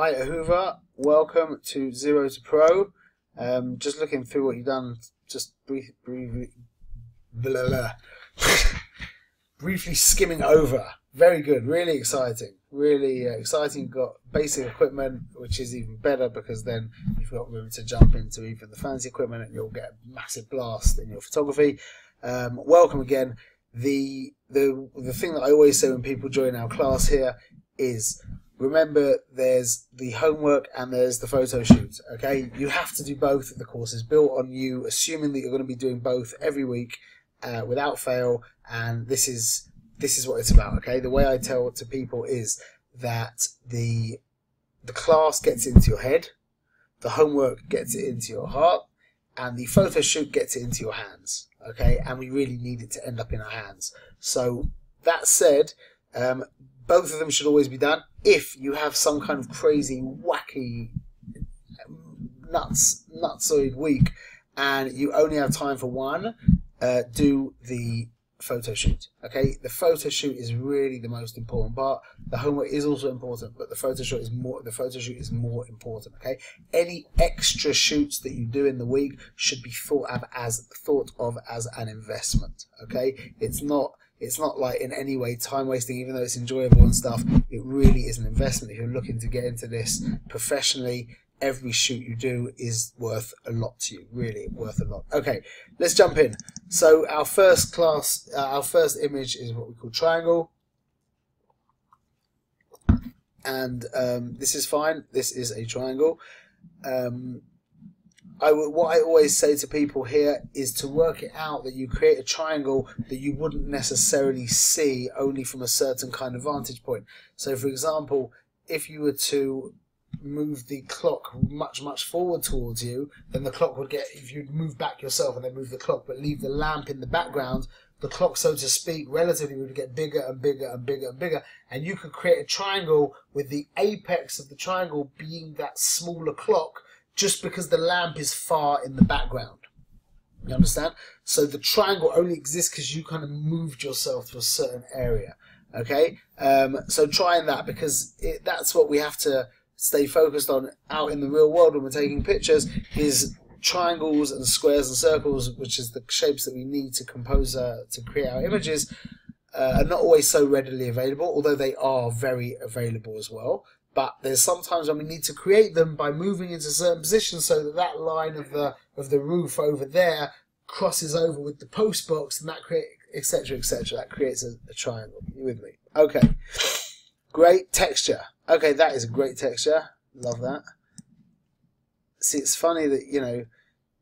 Hi Ahuva, welcome to Zero to Pro. Um, just looking through what you've done, just brief, briefly, blah, blah. briefly skimming over. Very good, really exciting, really uh, exciting. Got basic equipment, which is even better because then you've got room to jump into even the fancy equipment, and you'll get a massive blast in your photography. Um, welcome again. The the the thing that I always say when people join our class here is remember there's the homework and there's the photo shoot okay? You have to do both. The course is built on you assuming that you're going to be doing both every week uh, without fail and this is this is what it's about okay? The way i tell to people is that the the class gets into your head the homework gets it into your heart and the photo shoot gets it into your hands okay? And we really need it to end up in our hands. So that said um, both of them should always be done. If you have some kind of crazy, wacky, nuts, nutsoid week, and you only have time for one, uh, do the photo shoot. Okay, the photo shoot is really the most important part. The homework is also important, but the photo shoot is more. The photo shoot is more important. Okay, any extra shoots that you do in the week should be thought of as thought of as an investment. Okay, it's not it's not like in any way time wasting, even though it's enjoyable and stuff. It really is an investment. If you're looking to get into this professionally, every shoot you do is worth a lot to you. Really worth a lot. Okay, let's jump in. So our first class, uh, our first image is what we call triangle. And um, this is fine. This is a triangle. Um, I what I always say to people here is to work it out that you create a triangle that you wouldn't necessarily see only from a certain kind of vantage point. So, for example, if you were to move the clock much much forward towards you, then the clock would get if you move back yourself and then move the clock, but leave the lamp in the background, the clock, so to speak, relatively would get bigger and bigger and bigger and bigger, and you could create a triangle with the apex of the triangle being that smaller clock just because the lamp is far in the background. You understand? So the triangle only exists because you kind of moved yourself to a certain area. Okay? Um, so trying that because it, that's what we have to stay focused on out in the real world when we're taking pictures is triangles and squares and circles, which is the shapes that we need to compose, uh, to create our images, uh, are not always so readily available, although they are very available as well but there's sometimes when we need to create them by moving into certain positions so that that line of the of the roof over there crosses over with the post box and that create etc etc that creates a, a triangle. You with me? Okay. Great texture. Okay that is a great texture. Love that. See it's funny that you know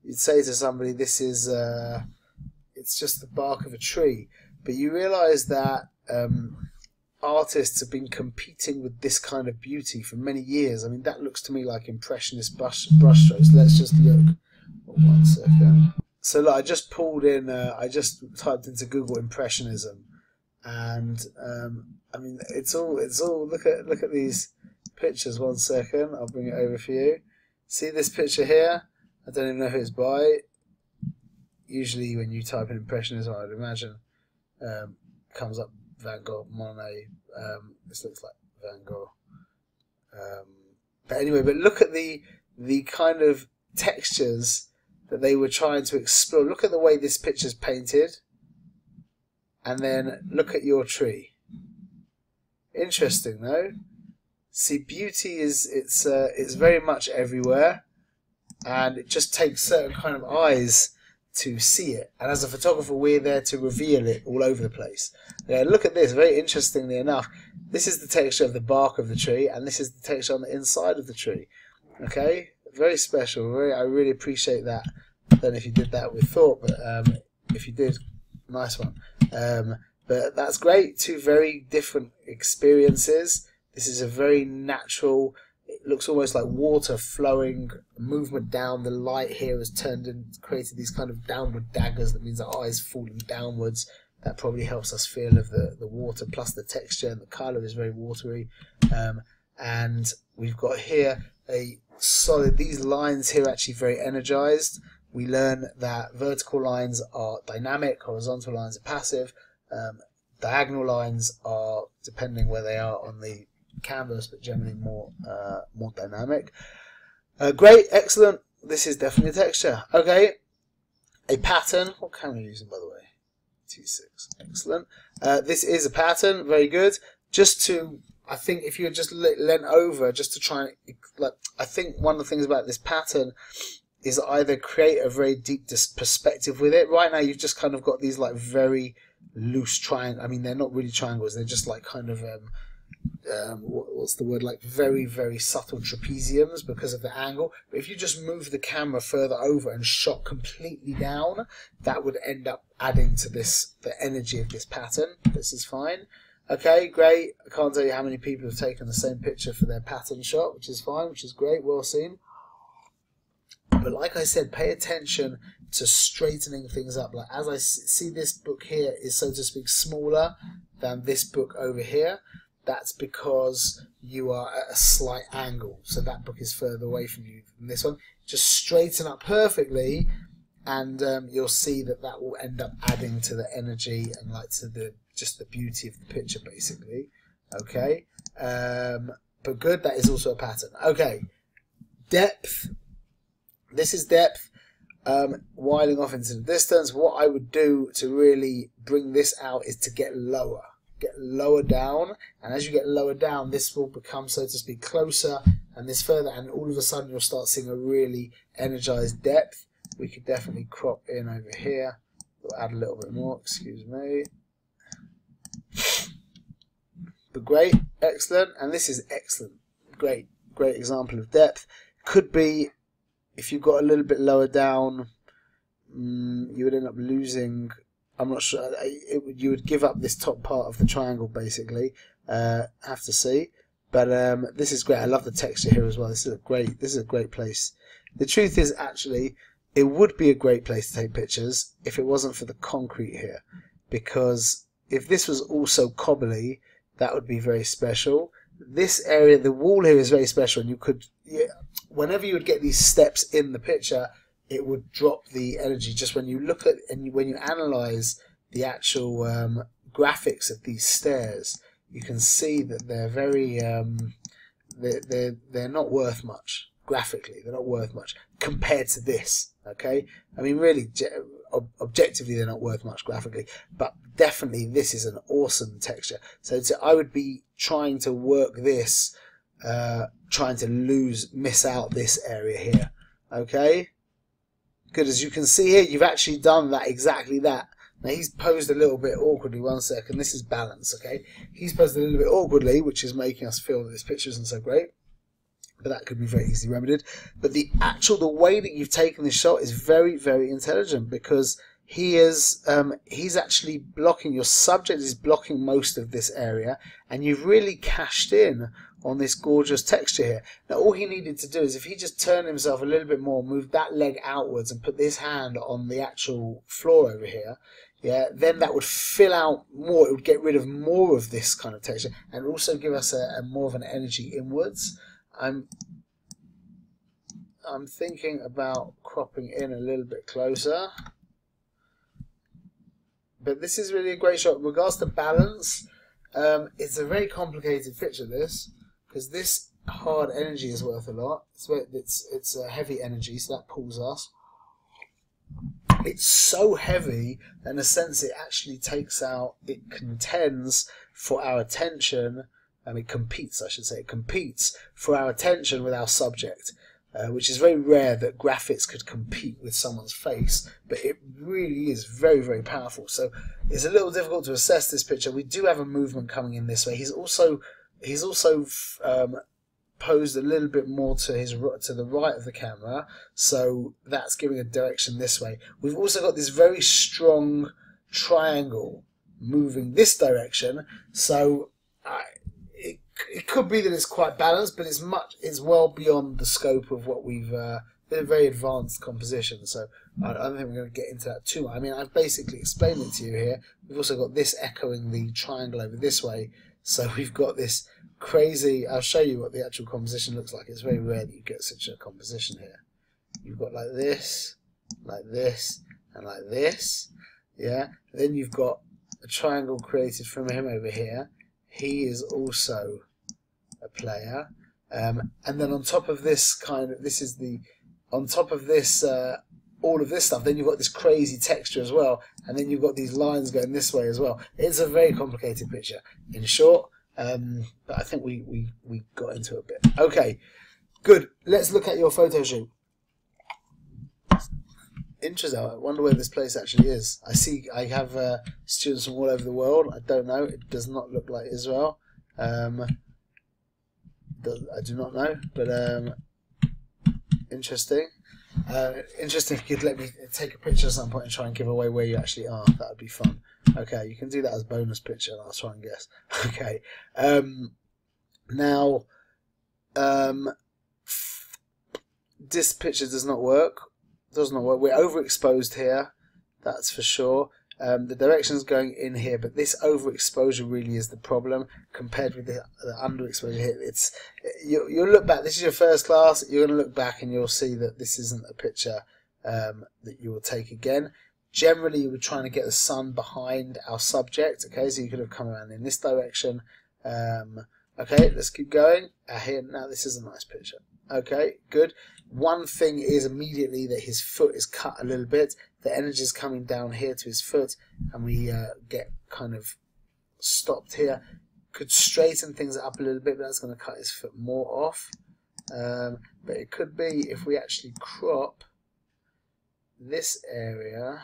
you'd say to somebody this is uh, it's just the bark of a tree. But you realize that um, artists have been competing with this kind of beauty for many years. I mean, that looks to me like impressionist brush brushstrokes. Let's just look. One second. So look, I just pulled in. Uh, I just typed into Google impressionism, and um, I mean, it's all. It's all. Look at look at these pictures. One second. I'll bring it over for you. See this picture here? I don't even know who it's by. Usually, when you type in impressionism, I'd imagine um, comes up Van Gogh, Monet. Um, this looks like Van Gogh. Um, but anyway, but look at the the kind of textures that they were trying to explore. Look at the way this picture's painted, and then look at your tree. Interesting, though. See, beauty is it's uh, it's very much everywhere, and it just takes certain kind of eyes to see it. And as a photographer, we're there to reveal it all over the place. Yeah, look at this. Very interestingly enough, this is the texture of the bark of the tree, and this is the texture on the inside of the tree. Okay, very special. Very, I really appreciate that. Know if you did that with thought, but um, if you did, nice one. Um, but that's great. Two very different experiences. This is a very natural looks almost like water flowing, movement down. The light here has turned and created these kind of downward daggers. That means our eyes falling downwards. That probably helps us feel of the, the water, plus the texture and the color is very watery. Um, and we've got here a solid, these lines here actually very energized. We learn that vertical lines are dynamic, horizontal lines are passive, um, diagonal lines are, depending where they are on the canvas, but generally more uh, more dynamic. Uh, great, excellent. This is definitely a texture. Okay, a pattern. What camera are you using, by the way? T6. Excellent. Uh, this is a pattern. Very good. Just to, I think, if you're just leant over, just to try and, like, I think one of the things about this pattern is either create a very deep perspective with it. Right now, you've just kind of got these like very loose triangles. I mean, they're not really triangles. They're just like kind of um, um, what's the word like very very subtle trapeziums because of the angle. But if you just move the camera further over and shot completely down that would end up adding to this the energy of this pattern. This is fine. Okay great. I can't tell you how many people have taken the same picture for their pattern shot which is fine which is great. Well seen. But like I said pay attention to straightening things up. Like as I see this book here is so to speak smaller than this book over here that's because you are at a slight angle. So that book is further away from you than this one. Just straighten up perfectly and um, you'll see that that will end up adding to the energy and like to the just the beauty of the picture basically. Okay. Um, but good, that is also a pattern. Okay. Depth. This is depth. Um, winding off into the distance. What I would do to really bring this out is to get lower get lower down, and as you get lower down, this will become, so to speak, closer, and this further, and all of a sudden you'll start seeing a really energized depth. We could definitely crop in over here. We'll add a little bit more, excuse me. But great, excellent, and this is excellent. Great, great example of depth. Could be, if you've got a little bit lower down, mm, you would end up losing I'm not sure. It, you would give up this top part of the triangle, basically. Uh, have to see. But um, this is great. I love the texture here as well. This is a great. This is a great place. The truth is, actually, it would be a great place to take pictures if it wasn't for the concrete here, because if this was also cobbly, that would be very special. This area, the wall here is very special, and you could, yeah, whenever you would get these steps in the picture, it would drop the energy. Just when you look at and when you analyze the actual um, graphics of these stairs you can see that they're very um, they're, they're, they're not worth much graphically. They're not worth much compared to this okay? I mean really ob objectively they're not worth much graphically but definitely this is an awesome texture. So I would be trying to work this uh, trying to lose miss out this area here okay Good, as you can see here, you've actually done that exactly that. Now he's posed a little bit awkwardly, one second, this is balance, okay? He's posed a little bit awkwardly, which is making us feel that this picture isn't so great. But that could be very easily remedied. But the actual, the way that you've taken this shot is very, very intelligent because he is, um, he's actually blocking, your subject is blocking most of this area and you've really cashed in on this gorgeous texture here. Now all he needed to do is if he just turned himself a little bit more, moved that leg outwards and put this hand on the actual floor over here, yeah, then that would fill out more, it would get rid of more of this kind of texture and also give us a, a more of an energy inwards. I'm I'm thinking about cropping in a little bit closer. But this is really a great shot. In regards to balance, um, it's a very complicated picture, this because this hard energy is worth a lot. It's it's it's a heavy energy, so that pulls us. It's so heavy that in a sense it actually takes out. It contends for our attention. and it competes, I should say. It competes for our attention with our subject. Uh, which is very rare that graphics could compete with someone's face, but it really is very, very powerful. So it's a little difficult to assess this picture. We do have a movement coming in this way. He's also he's also um, posed a little bit more to his to the right of the camera, so that's giving a direction this way. We've also got this very strong triangle moving this direction, so I, it it could be that it's quite balanced, but it's much it's well beyond the scope of what we've. Uh, a very advanced composition, so I don't think we're going to get into that too much. I mean, I've basically explained it to you here. We've also got this echoing the triangle over this way, so we've got this crazy. I'll show you what the actual composition looks like. It's very rare that you get such a composition here. You've got like this, like this, and like this. Yeah. Then you've got a triangle created from him over here. He is also a player. Um, and then on top of this kind of, this is the, on top of this, uh, all of this stuff, then you've got this crazy texture as well, and then you've got these lines going this way as well. It's a very complicated picture, in short, um, but I think we, we, we got into it a bit. Okay, good. Let's look at your photo shoot. Interesting. I wonder where this place actually is. I see. I have uh, students from all over the world. I don't know. It does not look like Israel. Um, I do not know, but um, interesting. Uh, interesting if you could let me take a picture at some point and try and give away where you actually are. That would be fun. Okay, you can do that as bonus picture, I'll try and guess. Okay. Um, now, um, this picture does not work does not work. We're overexposed here, that's for sure. Um, the direction's going in here, but this overexposure really is the problem compared with the, the underexposure here. It's you, you'll look back. This is your first class. You're going to look back and you'll see that this isn't a picture um, that you will take again. Generally, we're trying to get the sun behind our subject. Okay, so you could have come around in this direction. Um, okay, let's keep going. Uh, here now, this is a nice picture. Okay, good. One thing is immediately that his foot is cut a little bit. The energy is coming down here to his foot, and we uh, get kind of stopped here. Could straighten things up a little bit, but that's going to cut his foot more off. Um, but it could be if we actually crop this area.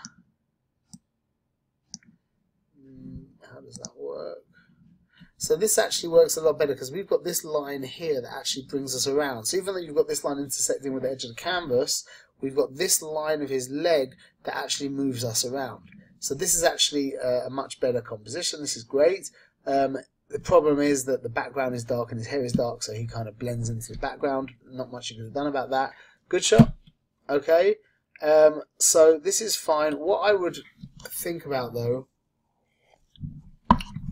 Hmm, how does that work? So this actually works a lot better because we've got this line here that actually brings us around. So even though you've got this line intersecting with the edge of the canvas, we've got this line of his leg that actually moves us around. So this is actually a, much better composition. This is great. Um, the problem is that the background is dark and his hair is dark, so he kind of blends into the background. Not much you could have done about that. Good shot. Okay. Um, so this is fine. What I would think about, though,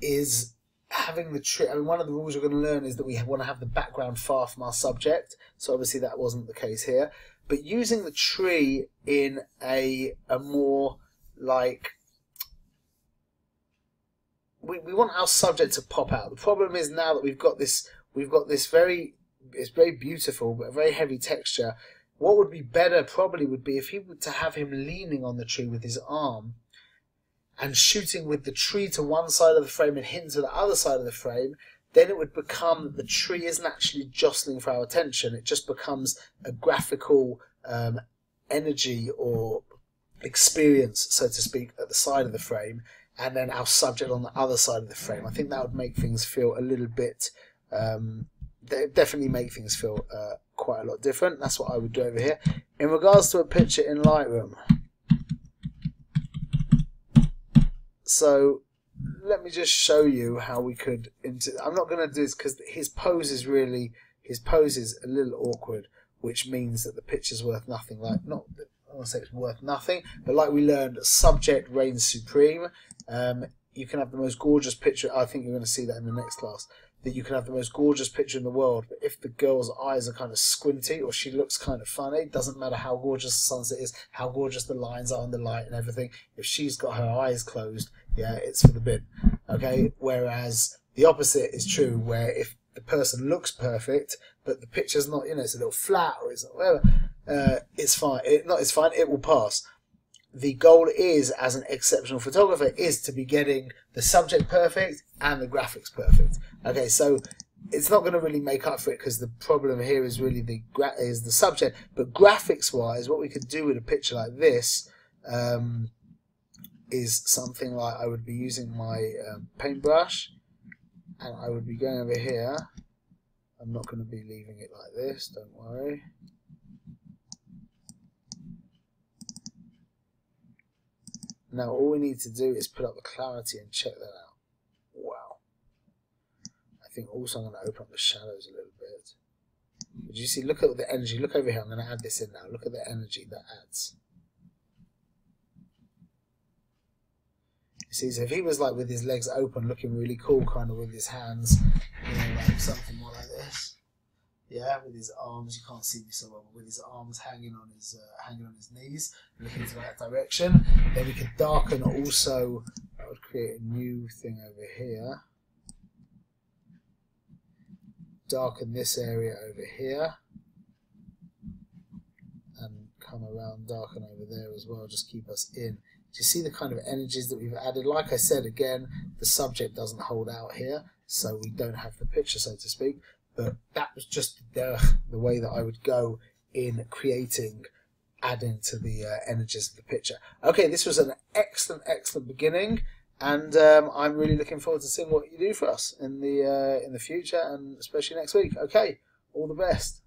is having the tree. I mean, one of the rules we're going to learn is that we want to have the background far from our subject. So obviously that wasn't the case here. But using the tree in a a more like we, we want our subject to pop out. The problem is now that we've got this we've got this very it's very beautiful but very heavy texture. What would be better probably would be if he were to have him leaning on the tree with his arm and shooting with the tree to one side of the frame and him to the other side of the frame, then it would become that the tree isn't actually jostling for our attention. It just becomes a graphical um, energy or experience, so to speak, at the side of the frame, and then our subject on the other side of the frame. I think that would make things feel a little bit, um, definitely make things feel uh, quite a lot different. That's what I would do over here. In regards to a picture in Lightroom, So let me just show you how we could. Inter- I'm not going to do this because his pose is really his pose is a little awkward, which means that the picture's worth nothing. Like not, I want to say it's worth nothing, but like we learned, subject reigns supreme. Um, you can have the most gorgeous picture. I think you're going to see that in the next class that you can have the most gorgeous picture in the world, but if the girl's eyes are kind of squinty or she looks kind of funny, doesn't matter how gorgeous the sunset is, how gorgeous the lines are on the light and everything. If she's got her eyes closed, yeah, it's for the bin. Okay. Whereas the opposite is true, where if the person looks perfect, but the picture's not, you know, it's a little flat or it's whatever, uh, it's fine. It, not it's fine. It will pass the goal is, as an exceptional photographer, is to be getting the subject perfect and the graphics perfect. Okay, so it's not going to really make up for it because the problem here is really the is the subject. But graphics wise, what we could do with a picture like this um, is something like I would be using my um, paintbrush and I would be going over here. I'm not going to be leaving it like this. Don't worry. Now all we need to do is put up the clarity and check that out. Wow. I think also I'm going to open up the shadows a little bit. But you see, look at the energy. Look over here. I'm going to add this in now. Look at the energy that adds. You see, so if he was like with his legs open, looking really cool, kind of with his hands, you know, like something more like this yeah, with his arms, you can't see me so well, but with his arms hanging on his uh, hanging on his knees, looking to that direction. Then we could darken also. I would create a new thing over here darken this area over here and come around darken over there as well just keep us in do you see the kind of energies that we've added like I said again the subject doesn't hold out here so we don't have the picture so to speak but that was just the, the way that I would go in creating adding to the uh, energies of the picture okay this was an excellent excellent beginning and um, I'm really looking forward to seeing what you do for us in the uh, in the future and especially next week. Okay, all the best.